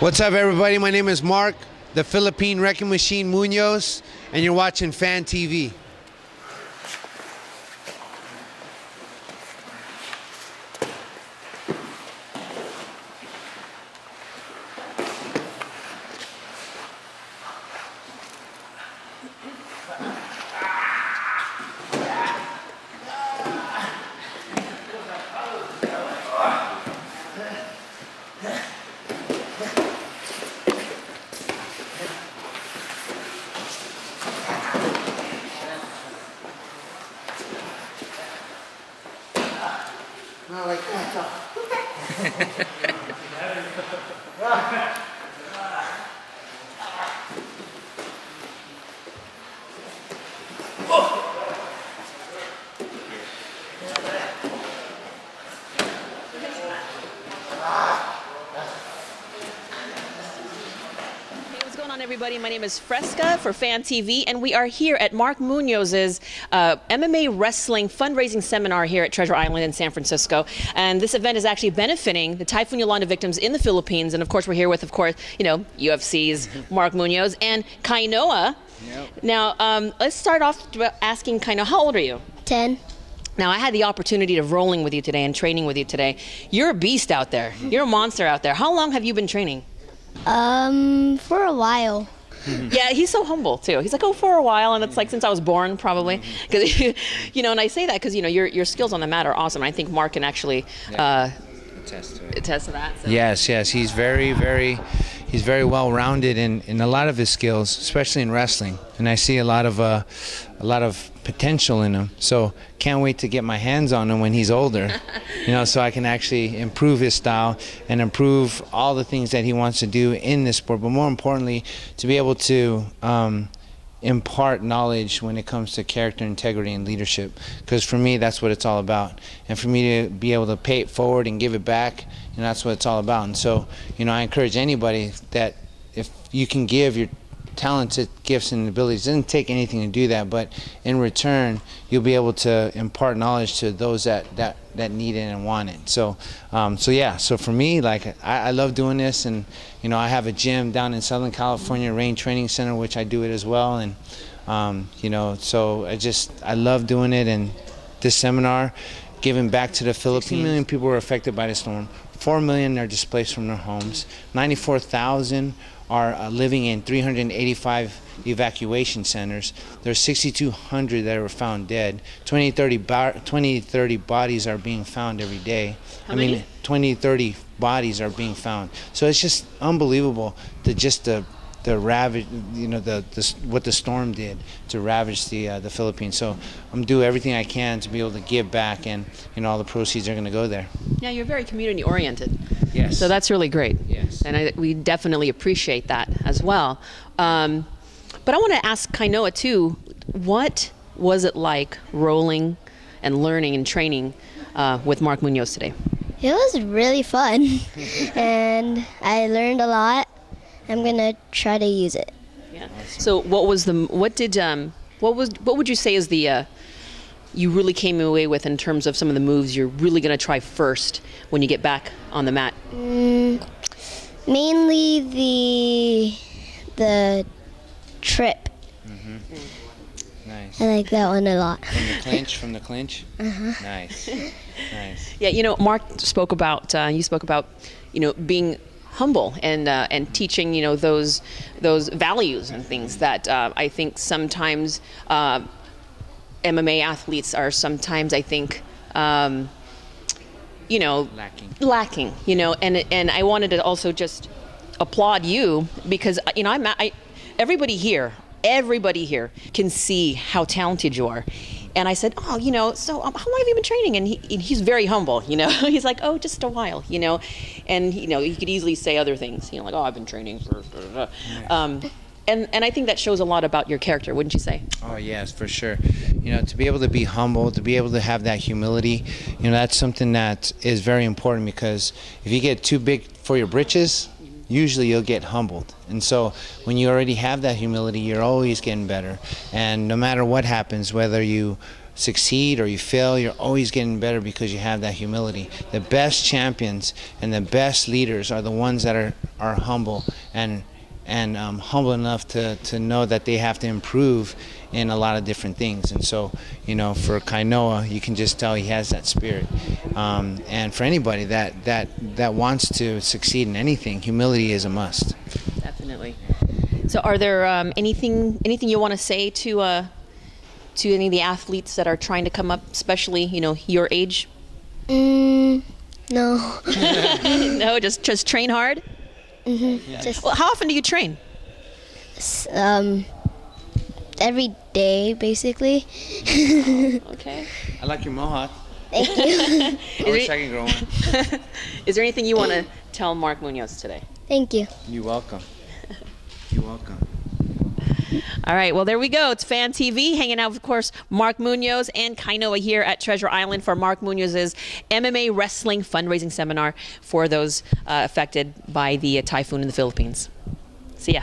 What's up, everybody? My name is Mark, the Philippine Wrecking Machine Munoz, and you're watching Fan TV. Yeah. Everybody? My name is Freska for Fan TV, and we are here at Mark Munoz's uh, MMA wrestling fundraising seminar here at Treasure Island in San Francisco. And this event is actually benefiting the Typhoon Yolanda victims in the Philippines. And of course, we're here with, of course, you know, UFC's Mark Munoz and Kainoa. Now, um, let's start off by asking Kainoa, how old are you? 10. Now, I had the opportunity of rolling with you today and training with you today. You're a beast out there. You're a monster out there. How long have you been training? Um, for a while. Yeah, he's so humble too. He's like, oh, for a while, and it's like since I was born, probably. Because you know, and I say that because you know your your skills on the mat are awesome. I think Mark can actually uh, Attest to it. attest to that. So. Yes, yes, he's very, very, he's very well rounded in, in a lot of his skills, especially in wrestling. And I see a lot of, uh, a lot of potential in him. So can't wait to get my hands on him when he's older, you know, so I can actually improve his style and improve all the things that he wants to do in this sport. But more importantly, to be able to. Um, impart knowledge when it comes to character integrity and leadership. Because for me that's what it's all about. And for me to be able to pay it forward and give it back you know that's what it's all about. And so you know i encourage anybody that if you can give your talented gifts and abilities. It doesn't take anything to do that but in return you'll be able to impart knowledge to those that that that need it and want it. So um, so yeah so for me like I, I love doing this and you know i have a gym down in southern california Reign training center which i do it as well. And um, you know so i just i love doing it. And this seminar giving back to the philippines. 16 million people were affected by the storm. 4 million are displaced from their homes. 94000 are uh, living in 385 evacuation centers. There's 6,200 that were found dead. 20, 30, bo- 20, 30 bodies are being found every day. How I many? mean, 20, 30 bodies are being found. So it's just unbelievable the just the the ravage, you know, the, the what the storm did to ravage the uh, the Philippines. So I'm doing everything I can to be able to give back, and you know, all the proceeds are going to go there. Yeah, you're very community oriented. Yes. So that's really great. Yes. And I, we definitely appreciate that as well. Um, but I want to ask Kainoa too, what was it like rolling and learning and training uh, with Mark Munoz today? It was really fun. and I learned a lot. I'm going to try to use it. Yeah. So what was the what did um what was what would you say is the uh, you really came away with in terms of some of the moves you're really going to try first when you get back on the mat? Mm, mainly the the trip. Nice. I like that one a lot. From the clinch, from the clinch. Uh-huh. Nice, nice. Yeah, you know, Mark spoke about uh, you spoke about you know being humble and uh, and teaching you know those those values and things that uh, I think sometimes uh, MMA athletes are sometimes I think. Um, you know, Lacking. lacking. You know, and and I wanted to also just applaud you because you know I'm I, everybody here, everybody here can see how talented you are. And I said, oh, you know, so um, how long have you been training? And, he, and he's very humble, you know. he's like, oh, just a while, you know. And you know, he could easily say other things, you know, like, oh, I've been training for. Um, and and I think that shows a lot about your character, wouldn't you say? Oh yes, for sure. You know, to be able to be humble, to be able to have that humility, you know, that's something that is very important because if you get too big for your britches, usually you'll get humbled. And so when you already have that humility, you're always getting better. And no matter what happens, whether you succeed or you fail, you're always getting better because you have that humility. The best champions and the best leaders are the ones that are, are humble and and um, humble enough to, to know that they have to improve in a lot of different things. And so, you know, for Kainoa, you can just tell he has that spirit. Um, and for anybody that, that, that wants to succeed in anything, humility is a must. Definitely. So, are there um, anything anything you want to say to uh, to any of the athletes that are trying to come up, especially you know your age? Mm, no. no, just just train hard. Just Well, how often do you train? um, every day, basically. Okay. I like your mohawk. Thank you. I wish I could grow one. Is there anything you want to tell Mark Munoz today? Thank you. You're welcome. You're welcome. All right, well, there we go. It's Fan TV hanging out of course, Mark Munoz and Kainoa here at Treasure Island for Mark Munoz's MMA wrestling fundraising seminar for those uh, affected by the uh, typhoon in the Philippines. See ya.